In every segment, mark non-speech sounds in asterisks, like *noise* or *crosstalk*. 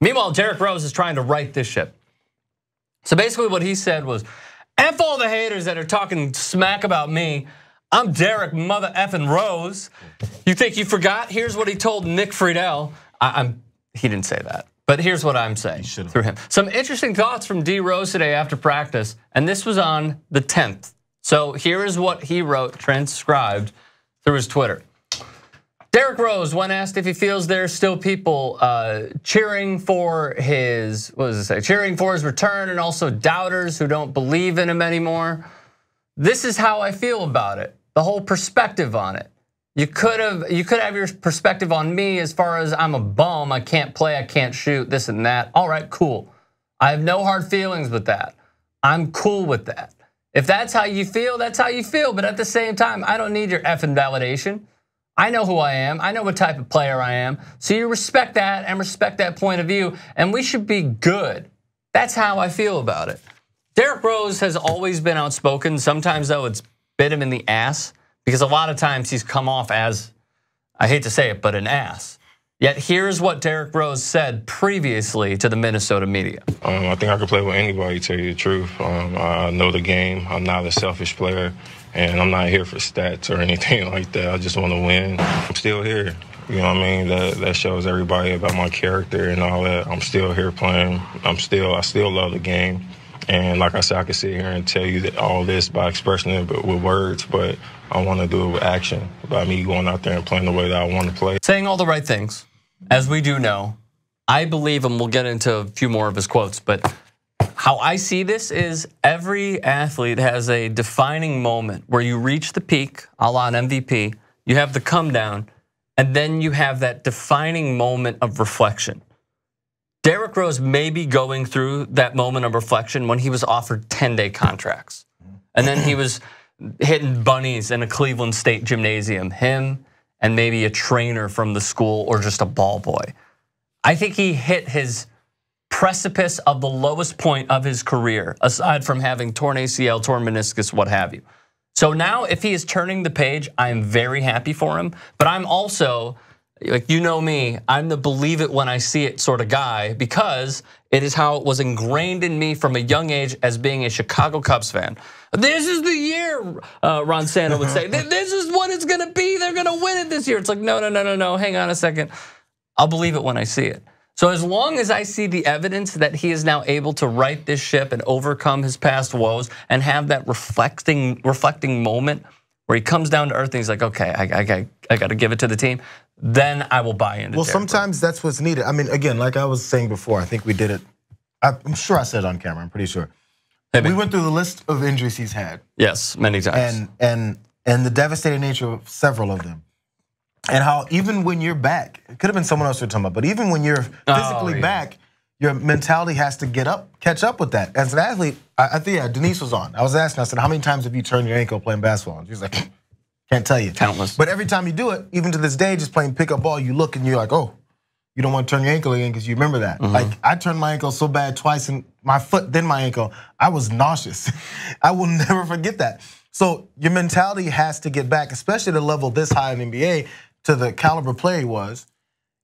Meanwhile, Derrick Rose is trying to right this ship. So basically, what he said was, F all the haters that are talking smack about me. I'm Derrick mother effing Rose. You think you forgot? Here's what he told Nick Friedell. I, am he didn't say that. But here's what I'm saying through him. Some interesting thoughts from D Rose today after practice, and this was on the 10th. So here is what he wrote, transcribed through his Twitter. Derrick Rose, when asked if he feels there's still people uh, cheering for his, what does it say, cheering for his return and also doubters who don't believe in him anymore. This is how I feel about it, the whole perspective on it. You could have you could have your perspective on me as far as I'm a bum, I can't play, I can't shoot, this and that. All right, cool. I have no hard feelings with that. I'm cool with that. If that's how you feel, that's how you feel. But at the same time, I don't need your effing validation. I know who I am. I know what type of player I am. So you respect that and respect that point of view. And we should be good. That's how I feel about it. Derrick Rose has always been outspoken. Sometimes, though, it's bit him in the ass because a lot of times he's come off as, I hate to say it, but an ass. Yet here's what Derrick Rose said previously to the Minnesota media. Um, I think I could play with anybody, tell you the truth. Um, I know the game. I'm not a selfish player, and I'm not here for stats or *laughs* anything like that. I just want to win. I'm still here. You know what I mean? That that shows everybody about my character and all that. I'm still here playing. I'm still I still love the game. And like I said, I could sit here and tell you that all this by expressing it with words, but I want to do it with action by me going out there and playing the way that I want to play. Saying all the right things, as we do know. I believe, and we'll get into a few more of his quotes, but how I see this is every athlete has a defining moment where you reach the peak, a la an MVP, you have the come down, and then you have that defining moment of reflection. Derrick Rose may be going through that moment of reflection when he was offered 10 day contracts. And then he was hitting bunnies in a Cleveland State gymnasium, him and maybe a trainer from the school or just a ball boy. I think he hit his precipice of the lowest point of his career, aside from having torn ACL, torn meniscus, what have you. So now, if he is turning the page, I am very happy for him. But I'm also like you know me, I'm the believe it when I see it sort of guy because it is how it was ingrained in me from a young age as being a Chicago Cubs fan. This is the year, uh, Ron Santo would say. this is what it's going to be. They're going to win it this year. It's like, no, no, no, no, no. Hang on a second. I'll believe it when I see it. So as long as I see the evidence that he is now able to right this ship and overcome his past woes and have that reflecting reflecting moment where he comes down to earth and he's like, okay, I, I, I got to give it to the team then I will buy into. Well, sometimes that's what's needed. I mean, again, like I was saying before, I think we did it. I'm sure I said it on camera. I'm pretty sure. Maybe. We went through the list of injuries he's had. Yes, many times. And and and the devastating nature of several of them. And how even when you're back, it could have been someone else you're talking about, but even when you're oh, physically oh, yeah. back, your mentality has to get up, catch up with that. As an athlete, I, I think yeah, Denise was on. I was asking, I said, how many times have you turned your ankle playing basketball? And she's like, *laughs* can't tell you. Countless. But every time you do it, even to this day, just playing pickup ball, you look and you're like, oh, you don't want to turn your ankle again because you remember that. Mm-hmm. Like I turned my ankle so bad twice in my foot, then my ankle. I was nauseous. *laughs* I will never forget that. So your mentality has to get back, especially the level this high in NBA, to the caliber play he was.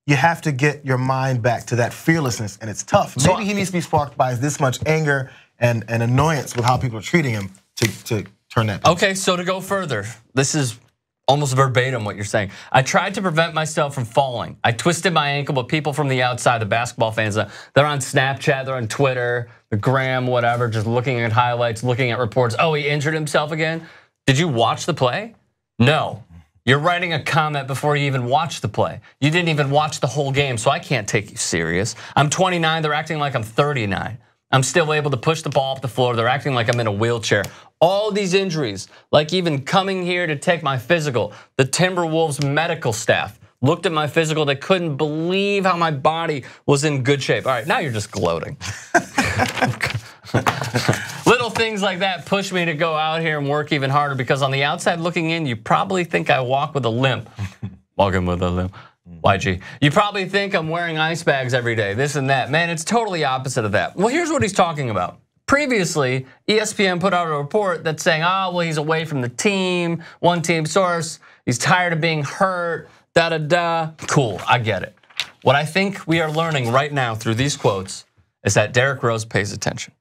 You have to get your mind back to that fearlessness, and it's tough. Maybe he needs to be sparked by this much anger and, and annoyance with how people are treating him to, to turn that. Okay, so to go further, this is almost verbatim what you're saying. I tried to prevent myself from falling. I twisted my ankle, but people from the outside, the basketball fans, uh, they're on Snapchat, they're on Twitter, the gram, whatever, just looking at highlights, looking at reports. Oh, he injured himself again. Did you watch the play? No. You're writing a comment before you even watch the play. You didn't even watch the whole game, so I can't take you serious. I'm 29, they're acting like I'm 39. I'm still able to push the ball up the floor. They're acting like I'm in a wheelchair. All these injuries, like even coming here to take my physical, the Timberwolves medical staff looked at my physical. They couldn't believe how my body was in good shape. All right, now you're just gloating. *laughs* *laughs* Things like that push me to go out here and work even harder because on the outside looking in, you probably think I walk with a limp. *laughs* Walking with a limp. Mm-hmm. YG. You probably think I'm wearing ice bags every day, this and that. Man, it's totally opposite of that. Well, here's what he's talking about. Previously, ESPN put out a report that's saying, oh, well, he's away from the team, one team source, he's tired of being hurt, da da da. Cool, I get it. What I think we are learning right now through these quotes is that Derrick Rose pays attention.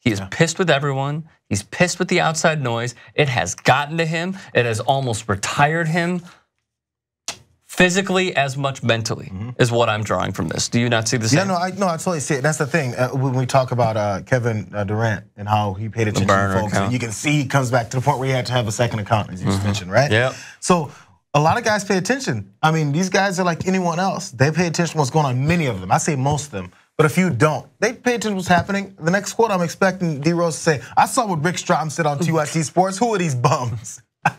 He is pissed with everyone. He's pissed with the outside noise. It has gotten to him. It has almost retired him physically as much mentally mm-hmm. is what I'm drawing from this. Do you not see the same? Yeah, no, I no, I totally see it. That's the thing uh, when we talk about uh, Kevin uh, Durant and how he paid attention to folks. You can see he comes back to the point where he had to have a second account, as you mm-hmm. mentioned, right? Yeah. So a lot of guys pay attention. I mean, these guys are like anyone else. They pay attention to what's going on. Many of them. I say most of them. But if you don't, they pay attention to what's happening. The next quote I'm expecting D Rose to say, I saw what Rick Strom said on TYT *laughs* Sports. Who are these bums? *laughs*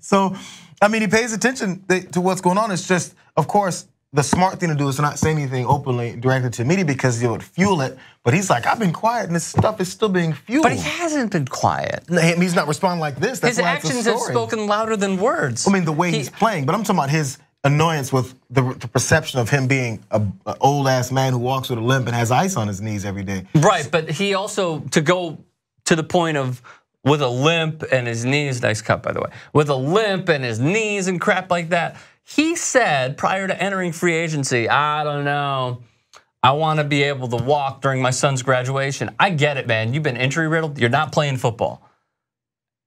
so, I mean, he pays attention to what's going on. It's just, of course, the smart thing to do is to not say anything openly directly to media because it would fuel it. But he's like, I've been quiet, and this stuff is still being fueled. But he hasn't been quiet. He's not responding like this. That's his actions have spoken louder than words. I mean, the way he, he's playing. But I'm talking about his annoyance with the, the perception of him being an old ass man who walks with a limp and has ice on his knees every day. Right, but he also to go to the point of with a limp and his knees, nice cut by the way, with a limp and his knees and crap like that. He said prior to entering free agency, I don't know. I want to be able to walk during my son's graduation. I get it, man. You've been injury riddled. You're not playing football.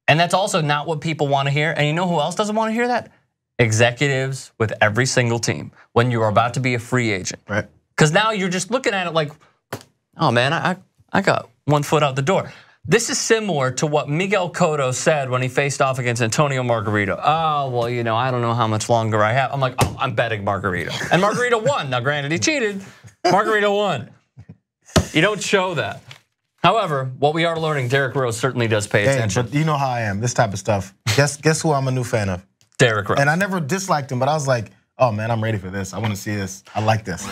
And that's also not what people want to hear. And you know who else doesn't want to hear that? Executives with every single team when you're about to be a free agent. Right. Because now you're just looking at it like, oh man, I, I got one foot out the door. This is similar to what Miguel Cotto said when he faced off against Antonio Margarito. Oh, well, you know, I don't know how much longer I have. I'm like, oh, I'm betting Margarito. And Margarito *laughs* won. Now, granted, he cheated. Margarito won. You don't show that. However, what we are learning, Derrick Rose certainly does pay hey, attention. But you know how I am, this type of stuff. Guess, guess who I'm a new fan of? Derrick Rose. And I never disliked him, but I was like, oh man, I'm ready for this. I want to see this. I like this.